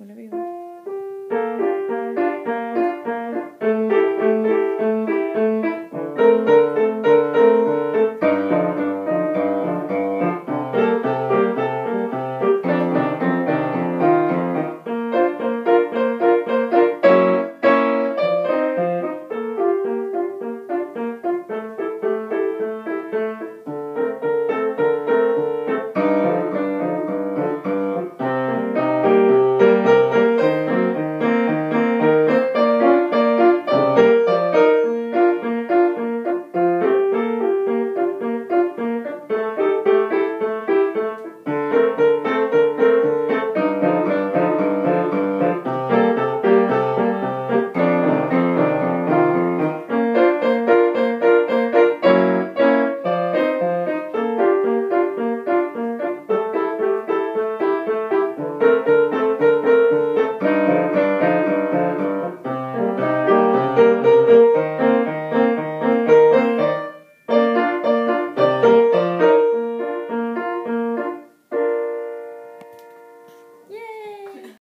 whenever you want.